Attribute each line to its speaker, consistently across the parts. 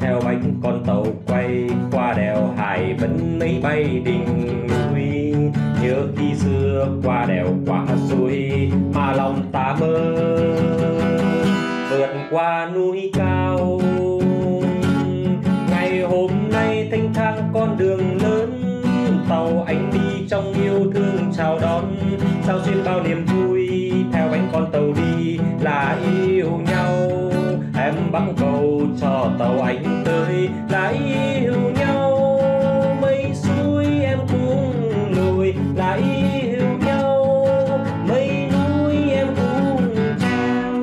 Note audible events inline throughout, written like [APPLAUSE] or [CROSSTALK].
Speaker 1: theo bánh con tàu quay qua đèo hải vẫn mấy bay đỉnh núi. Nhớ khi xưa qua đèo qua suối, mà lòng ta mơ vượt qua núi cao. Ngày hôm nay thanh thang con đường lớn, tàu anh đi trong yêu thương chào đón. Sao xuyên bao niềm vui, theo bánh con tàu đi là yêu bắc cầu cho tàu anh tới. Đã yêu nhau, mây suối em cũng lùi. Đã yêu nhau, mây núi em cũng treo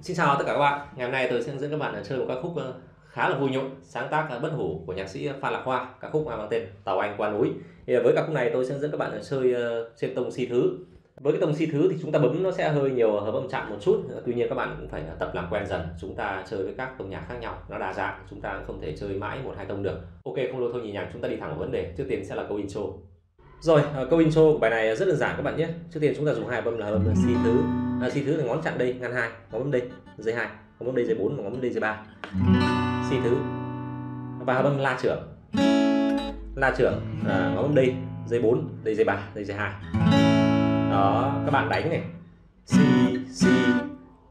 Speaker 1: Xin chào tất cả các bạn. Ngày hôm nay tôi sẽ dẫn các bạn chơi một ca khúc ờ, khá là vui nhộn, sáng tác bất hủ của nhạc sĩ Phan Lạc Hoa, ca khúc mang tên Tàu Anh qua núi. Thì với ca khúc này tôi sẽ dẫn các bạn chơi ờ, trên tông si thứ. Với cái tông si thứ thì chúng ta bấm nó sẽ hơi nhiều hợp âm chạm một chút. Tuy nhiên các bạn cũng phải tập làm quen dần. Chúng ta chơi với các tông nhạc khác nhau, nó đa dạng. Chúng ta không thể chơi mãi một hai tông được. Ok, không lâu thôi nhìn nhàng chúng ta đi thẳng vào vấn đề. Trước tiên sẽ là câu intro. Rồi, ờ, câu intro của bài này rất đơn giản các bạn nhé. Trước tiên chúng ta dùng hai bấm là hợp âm si thứ à, si thứ là ngón chặn đây ngăn hai ngón bấm đây dây hai ngón bấm đây dây bốn và ngón bấm đây dây ba si thứ. Và hợp âm la trưởng. La trưởng à, ngón bấm đây dây 4 dây dây 3 dây dây 2 đó các bạn đánh này. Si si.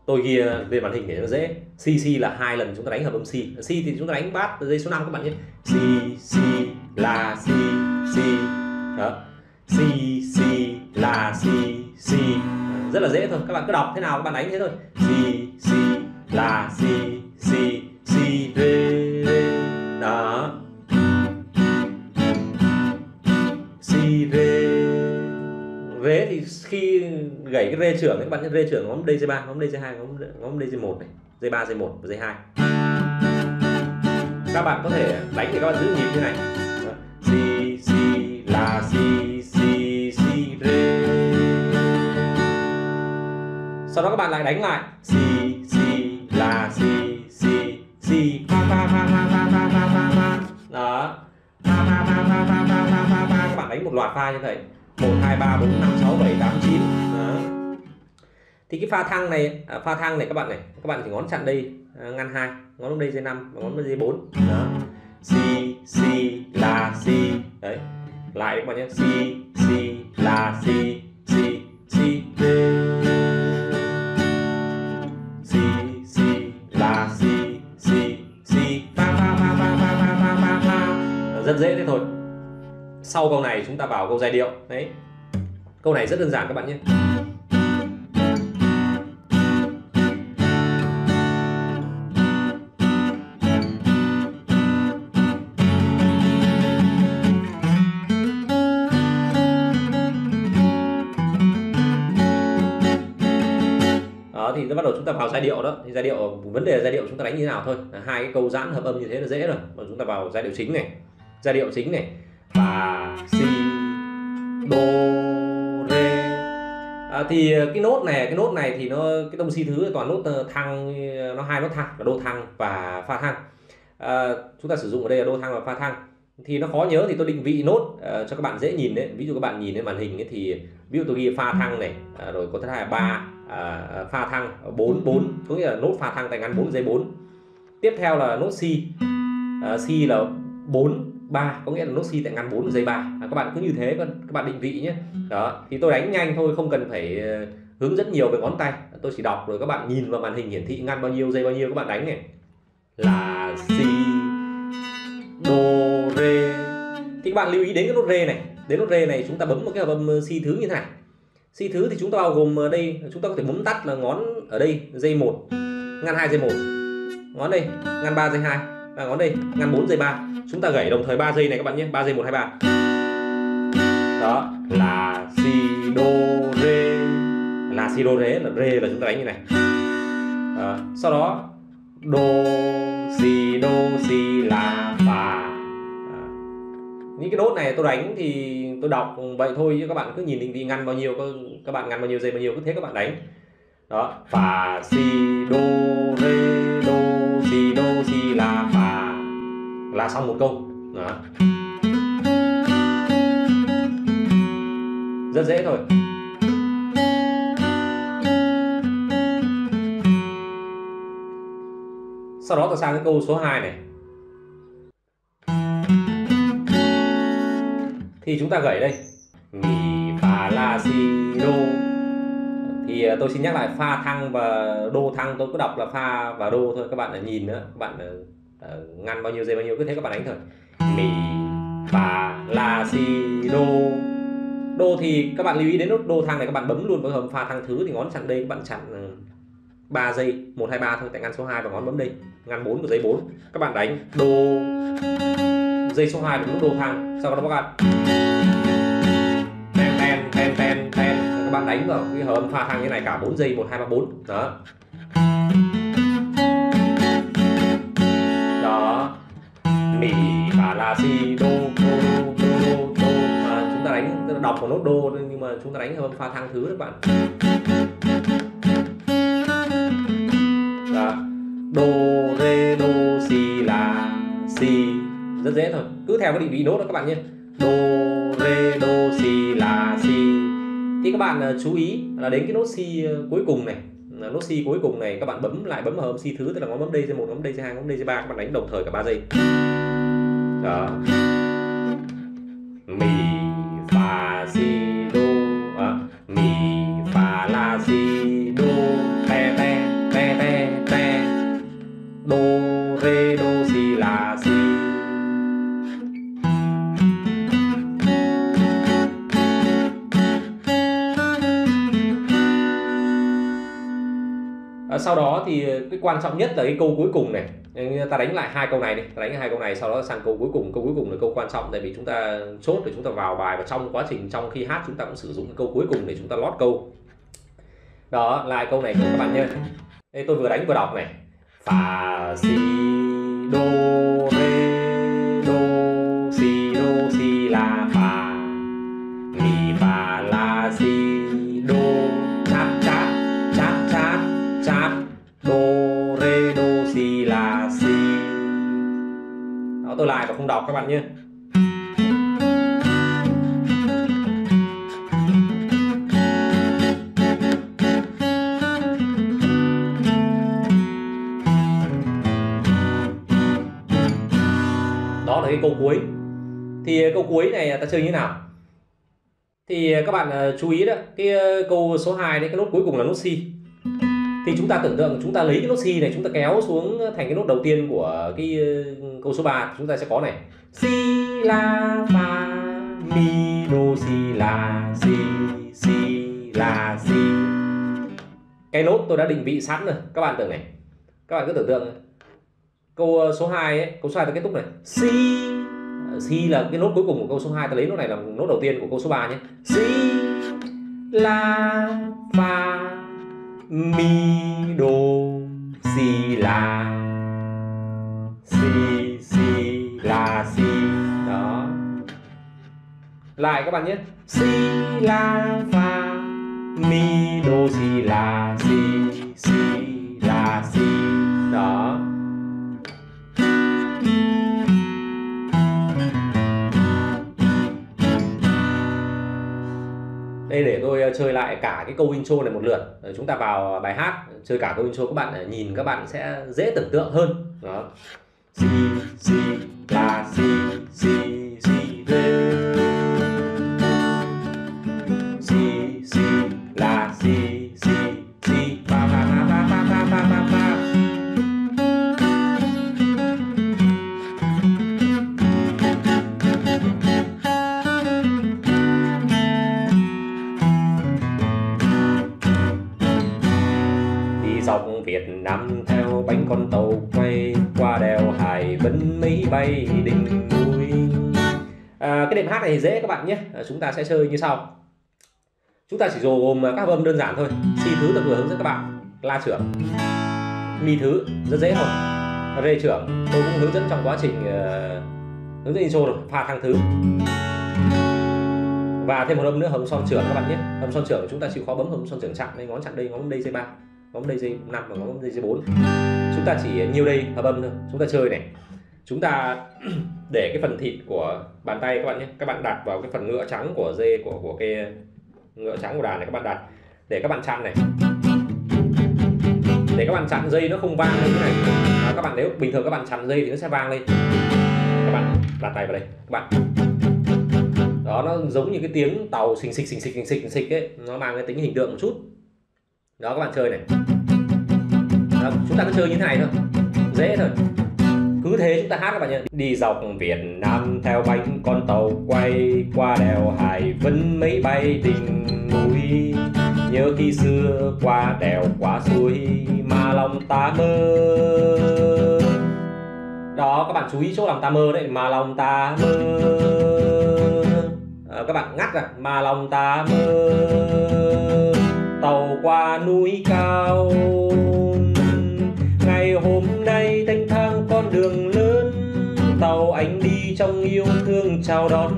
Speaker 1: Tôi ghi à, lên màn hình để nó dễ. Si si là hai lần chúng ta đánh hợp âm si. Si thì chúng ta đánh bát dây số 5 các bạn nhé. Si si la si si. Đó. Si si la si si. Rất là dễ thôi. Các bạn cứ đọc thế nào các bạn đánh thế thôi. Si si la si si si re re đó si re rế thì khi gảy cái rê trưởng các bạn nhé rê trưởng ngón đây dây ba, ngón đây dây hai, ngón ngón đây dây một này, dây ba, dây một và dây hai. Các bạn có thể đánh thì các bạn giữ nhịp như này. Si si la si si si re sau đó các bạn lại đánh lại. Si si la si gì? Si fa fa fa fa fa fa fa fa đó. Fa fa fa fa fa fa fa fa fa các bạn đánh một loạt pha như vậy một hai ba bốn năm sáu bảy tám chín. Thì cái pha thăng này à, pha thăng này các bạn này các bạn chỉ ngón chặn đây à, ngăn hai ngón đây dây năm và ngón bên dây bốn. Đó. Si si la si. Đấy. Lại các bạn nhé. Si si la si. Sau câu này chúng ta vào câu giai điệu. Đấy. Câu này rất đơn giản các bạn nhé. Đó, thì bắt đầu chúng ta vào giai điệu đó. Thì giai điệu, vấn đề là giai điệu chúng ta đánh như thế nào thôi. Là hai cái câu giãn hợp âm như thế là dễ rồi. Còn chúng ta vào giai điệu chính này. Giai điệu chính này và si do re à, thì ờ, cái nốt này cái nốt này thì nó cái tông si thứ toàn nốt ờ, thăng ờ, nó hai nốt thăng là đô thăng và pha thăng à, chúng ta sử dụng ở đây là đô thăng và pha thăng thì nó khó nhớ thì tôi định vị nốt uh, cho các bạn dễ nhìn đấy ví dụ các bạn nhìn lên màn hình ấy, thì ví dụ tôi ghi pha thăng này uh, rồi có thứ hai là ba uh, pha thăng 4 4 có nghĩa là nốt pha thăng tại ngắn 4 dây 4 tiếp theo là nốt si. Uh, si là 4 3 có nghĩa là nốt si tại ngăn 4 giây 3 à, các bạn cứ như thế các bạn định vị nhé. Đó thì tôi đánh nhanh thôi không cần phải hướng dẫn nhiều về ngón tay. Tôi chỉ đọc rồi các bạn nhìn vào màn hình hiển thị ngăn bao nhiêu giây bao nhiêu các bạn đánh này. Là si do re thì các bạn lưu ý đến cái nốt re này. Đến nốt re này chúng ta bấm một cái hợp âm si thứ như thế này. Si thứ thì chúng ta bao gồm ở đây chúng ta có thể bấm tắt là ngón ở đây dây 1 ngăn 2 dây 1 ngón đây ngăn 3 dây 2 và ngón đây ngăn 4 dây 3 chúng ta gảy đồng thời 3 giây này các bạn nhé 3 giây 1 2 3 đó, là si đô rê. Là si đô rê, là rê là chúng ta đánh như này. Đó. sau đó, đô si đô si, la, fa. Những cái đốt này tôi đánh thì tôi đọc vậy thôi chứ các bạn cứ nhìn định vị ngăn bao nhiêu, các bạn ngăn bao nhiêu giây bao nhiêu cứ thế các bạn đánh. Đó, fa, si, đô rê, đô si đô si, la fa là xong một câu. Đó. rất dễ thôi. Sau đó tôi sang cái câu số 2 này. Thì chúng ta gảy đây. Mi, fa, la, si do thì à, tôi xin nhắc lại pha, thăng và đô, thăng. Tôi cứ đọc là pha và đô thôi. Các bạn là nhìn nữa. Các bạn à, uh, ngăn bao nhiêu giây bao nhiêu cứ thế các bạn đánh thôi. Mi fa la si đô đô thì các bạn lưu ý đến nốt đô thang này các bạn bấm luôn vào hầm pha thang thứ thì ngón chặn đây các bạn chặn ờ, 3 ừ, giây 1 2 3 thôi tại ngăn số 2 và ngón bấm đây. Ngăn 4 của dây 4 các bạn đánh đô dây số 2 là nút đô thang. Sau đó các bạn? Ten ten ten ten ten các bạn đánh vào cái hầm pha thang như này cả 4 giây 1 2 3 4 đó. Mi fa la si do do do do à, chúng ta đánh đọc một nốt đô nhưng mà chúng ta đánh âm pha thang thứ các bạn. Đó. đô re đô si la si. Rất dễ thôi. Cứ theo cái định vị nốt đó các bạn nhé. Đô re đô si la si. Thì các bạn à, chú ý là đến cái nốt si à, cuối cùng này. Nốt si cuối cùng này các bạn bấm lại bấm vào hợp si thứ tức là ngón bấm đây giây một ngón đây giây hai ngón đây giây ba các bạn đánh đồng thời cả ba giây đó. Mi fa si do à, mi fa la si do te te te te te do re do si la si à, ờ, sau đó thì cái quan trọng nhất là cái câu cuối cùng này ta đánh lại hai câu này đi, ta đánh hai câu này, sau đó sang câu cuối cùng. Câu cuối cùng là câu quan trọng, tại vì chúng ta chốt để chúng ta vào bài và trong quá trình, trong khi hát chúng ta cũng sử dụng câu cuối cùng để chúng ta lót câu. Đó, lại câu này các bạn nhé. Đây tôi vừa đánh vừa đọc này. Fa si do re các bạn nhé. Đó là cái câu cuối. Thì ờ, câu cuối này à, ta chơi như thế nào? Thì ờ, các bạn ờ, chú ý đó, cái câu số 2 đấy, cái nốt cuối cùng là nốt si thì chúng ta tưởng tượng chúng ta lấy cái nốt si này chúng ta kéo xuống thành cái nốt đầu tiên của cái câu số 3 chúng ta sẽ có này. Si la fa mi do si la si si la si cái nốt tôi đã định vị sẵn rồi các bạn tưởng này. Các bạn cứ tưởng tượng. Câu số 2 ấy câu số 2 ta kết thúc này. Si si là cái nốt cuối cùng của câu số 2 ta lấy nốt này là nốt đầu tiên của câu số 3 nhé. Si la fa mi do si la. Si si, la, si. Đó. Lại các bạn nhé. Si, la, fa, mi do si, la, si si. Đây để tôi chơi lại cả cái câu intro này một lượt chúng ta vào bài hát chơi cả câu intro các bạn nhìn các bạn sẽ dễ tưởng tượng hơn đó si si la si si si re Việt Nam theo bánh con tàu quay qua đèo Hải Vân mấy bay đỉnh núi. À, cái đệm hát này dễ các bạn nhé. À, chúng ta sẽ chơi như sau. Chúng ta chỉ gồm các âm đơn giản thôi. Si thứ tôi vừa hướng dẫn các bạn. La trưởng. Mi thứ rất dễ thôi. Rê trưởng. Tôi cũng hướng dẫn trong quá trình uh, hướng dẫn intro rồi. Pha thăng thứ. Và thêm một âm nữa hầm son trưởng các bạn nhé. Hầm son trưởng chúng ta chịu khó bấm hầm son trưởng chặn đây ngón chặn đây ngón đây dây ba ngón đây dây 5 và ngón đây dây 4 chúng ta chỉ nhiêu đây hợp âm thôi. Chúng ta chơi này. Chúng ta [CLEARS THROAT] để cái phần thịt của bàn tay các bạn nhé. Các bạn đặt vào cái phần ngựa trắng của dê của của cái ngựa trắng của đàn này các bạn đặt. Để các bạn chặn này. Để các bạn chặn dây nó không vang lên như này. À, các bạn nếu bình thường các bạn chặn dây thì nó sẽ vang lên. Các bạn đặt tay vào đây các bạn. Đó nó giống như cái tiếng tàu xình xịch xình xịch xình xịch xình xịch ấy. Nó mang cái tính hình tượng một chút đó các bạn chơi này. Đó, chúng ta cứ chơi như thế này thôi. Dễ thôi. Cứ thế chúng ta hát các bạn nhé. Đi dọc Việt Nam theo bánh con tàu quay qua đèo Hải Vân mấy bay đỉnh núi. Nhớ khi xưa qua đèo qua suối mà lòng ta mơ. Đó các bạn chú ý chỗ lòng ta mơ đấy mà lòng ta mơ. À, các bạn ngắt ra mà lòng ta mơ tàu qua núi cao. Ngày hôm nay thanh thang con đường lớn, tàu anh đi trong yêu thương chào đón.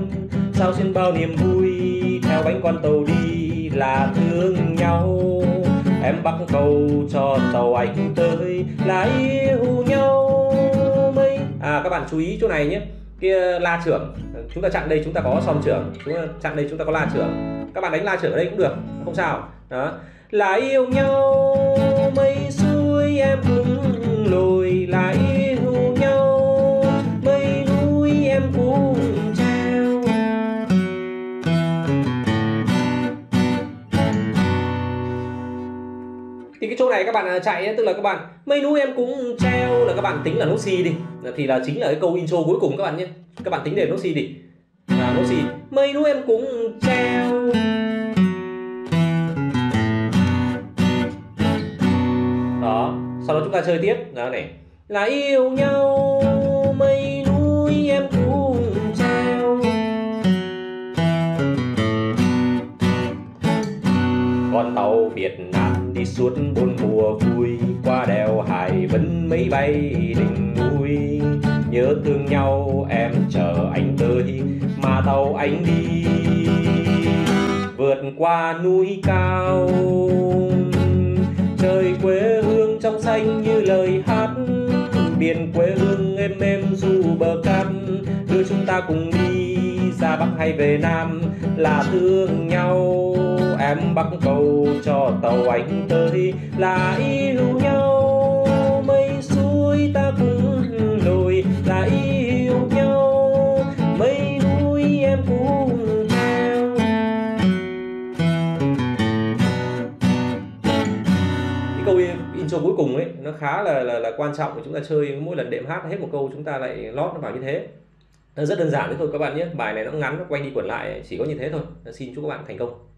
Speaker 1: Sao xuyên bao niềm vui, theo bánh con tàu đi là thương nhau. Em bắt cầu cho tàu anh tới, là yêu nhau mấy. À các bạn chú ý chỗ này nhé. Kia la trưởng, chúng ta chặn đây chúng ta có son trưởng chúng ta chặn đây chúng ta có la trưởng các bạn đánh la trở ở đây cũng được, không sao. Đó. Là yêu nhau, mây xuôi em cũng lùi là yêu nhau, mây núi em cũng treo. Thì cái chỗ này các bạn à, chạy tức là các bạn, mây núi em cũng treo là các bạn tính là nốt si đi. Thì là chính là cái câu intro cuối cùng các bạn nhé. Các bạn tính để nốt si đi. Là nốt si mây núi em cũng treo. Đó, sau đó chúng ta chơi tiếp. Đó này. Là yêu nhau, mây núi em cũng treo. Con tàu Việt Nam đi suốt bốn mùa vui, qua đèo Hải Vân mấy bay đỉnh núi. Nhớ thương nhau, em chờ anh đi, vượt qua núi cao. Trời quê hương trong xanh như lời hát biển quê hương êm êm dù bờ cát. Đưa chúng ta cùng đi, ra bắc hay về nam là thương nhau. Em bắt cầu cho tàu anh tới, là yêu nhau. Khá là là, là quan trọng chúng ta chơi mỗi lần đệm hát hết một câu chúng ta lại lót nó vào như thế. Nó rất đơn giản thôi các bạn nhé. Bài này nó ngắn nó quanh đi quẩn lại chỉ có như thế thôi. Xin chúc các bạn thành công.